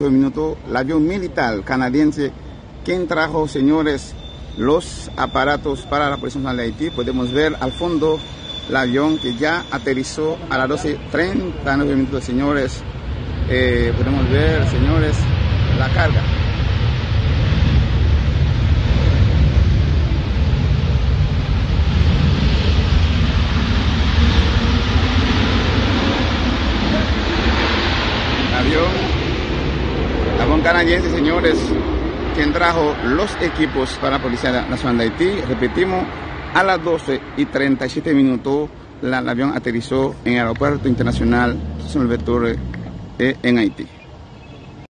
minuto, el avión militar canadiense, quien trajo, señores, los aparatos para la Nacional de Haití. Podemos ver al fondo el avión que ya aterrizó a las 12.39 minutos, señores. Eh, podemos ver, señores, la carga. avión, avión canadiense, señores, quien trajo los equipos para la Policía Nacional de Haití. Repetimos, a las 12 y 37 minutos el avión aterrizó en el aeropuerto internacional San Vector en Haití.